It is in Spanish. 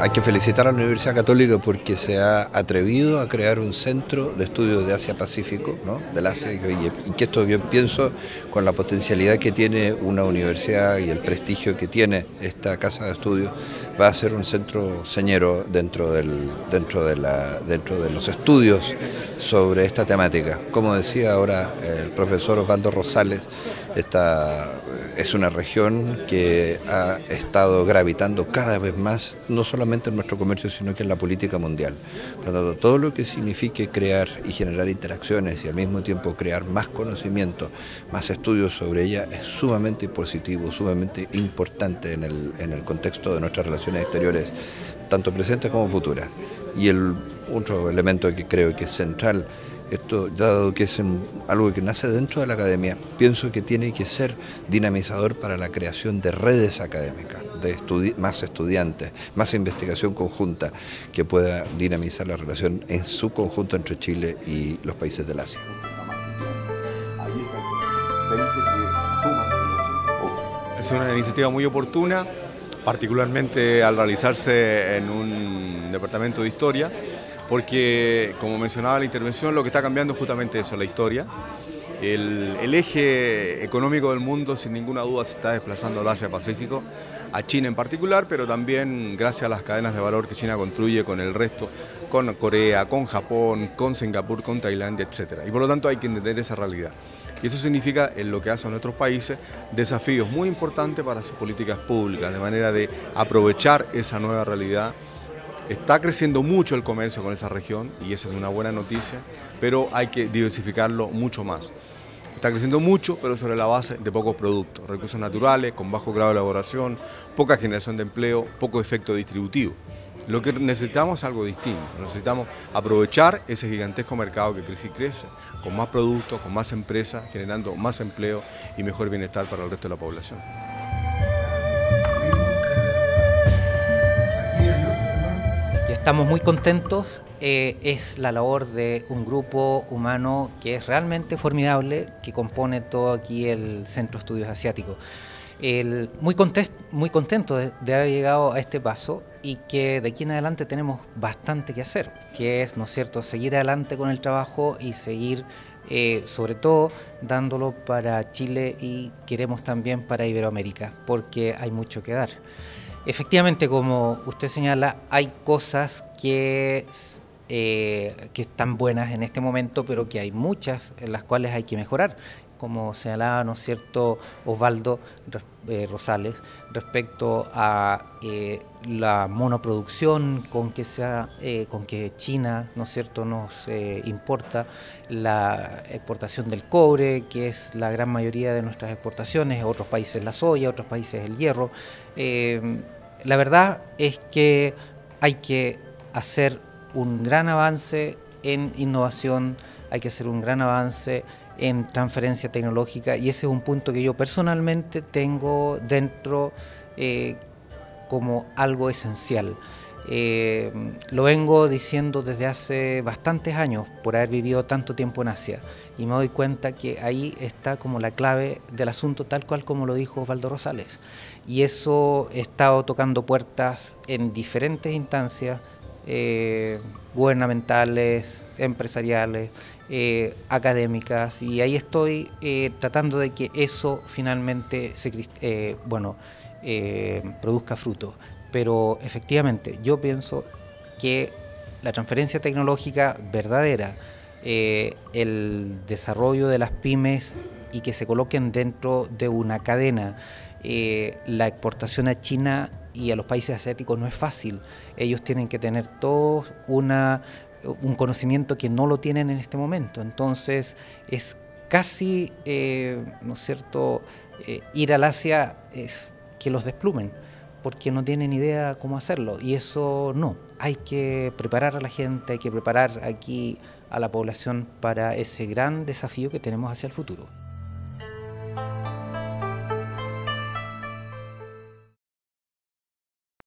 Hay que felicitar a la Universidad Católica porque se ha atrevido a crear un centro de estudios de Asia-Pacífico, ¿no? del Asia, y que esto yo pienso con la potencialidad que tiene una universidad y el prestigio que tiene esta casa de estudios, va a ser un centro señero dentro, de, los estudios sobre esta temática. Como decía ahora el profesor Osvaldo Rosales, esta es una región que ha estado gravitando cada vez más, no solamente en nuestro comercio, sino que en la política mundial. Por lo tanto, todo lo que signifique crear y generar interacciones y al mismo tiempo crear más conocimiento, más estudios sobre ella, es sumamente positivo, sumamente importante en el, en el contexto de nuestras exteriores, tanto presentes como futuras. Y el otro elemento que creo que es central esto, dado que es algo que nace dentro de la academia, pienso que tiene que ser dinamizador para la creación de redes académicas, de más estudiantes, más investigación conjunta que pueda dinamizar la relación en su conjunto entre Chile y los países del Asia. Es una iniciativa muy oportuna, particularmente al realizarse en un departamento de historia porque, como mencionaba la intervención, lo que está cambiando es justamente eso, la historia. El, eje económico del mundo, sin ninguna duda, se está desplazando al Asia-Pacífico, a China en particular, pero también gracias a las cadenas de valor que China construye con el resto, con Corea, con Japón, con Singapur, con Tailandia, etc. Y por lo tanto hay que entender esa realidad. Y eso significa, en lo que hacen nuestros países, desafíos muy importantes para sus políticas públicas, de manera de aprovechar esa nueva realidad Está creciendo mucho el comercio con esa región y esa es una buena noticia, pero hay que diversificarlo mucho más. Está creciendo mucho, pero sobre la base de pocos productos, recursos naturales, con bajo grado de elaboración, poca generación de empleo, poco efecto distributivo. Lo que necesitamos es algo distinto, necesitamos aprovechar ese gigantesco mercado que crece y crece, con más productos, con más empresas, generando más empleo y mejor bienestar para el resto de la población. Estamos muy contentos, eh, es la labor de un grupo humano que es realmente formidable, que compone todo aquí el Centro de Estudios Asiáticos. Muy, muy contento de, haber llegado a este paso y que de aquí en adelante tenemos bastante que hacer, que es, ¿no es cierto?, seguir adelante con el trabajo y seguir, eh, sobre todo, dándolo para Chile y queremos también para Iberoamérica, porque hay mucho que dar. Efectivamente, como usted señala, hay cosas que, eh, que están buenas en este momento, pero que hay muchas en las cuales hay que mejorar, como señalaba, ¿no cierto?, Osvaldo eh, Rosales, respecto a eh, la monoproducción con que, sea, con que China, ¿no cierto?, nos importa, la exportación del cobre, que es la gran mayoría de nuestras exportaciones, otros países la soya, otros países el hierro la verdad es que hay que hacer un gran avance en innovación, hay que hacer un gran avance en transferencia tecnológica y ese es un punto que yo personalmente tengo dentro eh, como algo esencial. Eh, lo vengo diciendo desde hace bastantes años por haber vivido tanto tiempo en Asia y me doy cuenta que ahí está como la clave del asunto tal cual como lo dijo Osvaldo Rosales y eso he estado tocando puertas en diferentes instancias eh, gubernamentales, empresariales, eh, académicas y ahí estoy tratando de que eso finalmente se, bueno, produzca fruto. Pero efectivamente yo pienso que la transferencia tecnológica verdadera, eh, el desarrollo de las pymes y que se coloquen dentro de una cadena, eh, la exportación a China y a los países asiáticos no es fácil. Ellos tienen que tener todos una, un conocimiento que no lo tienen en este momento. Entonces es casi, eh, ¿no es cierto?, ir al Asia es que los desplumen porque no tienen idea cómo hacerlo. Y eso no, hay que preparar a la gente, hay que preparar aquí a la población para ese gran desafío que tenemos hacia el futuro.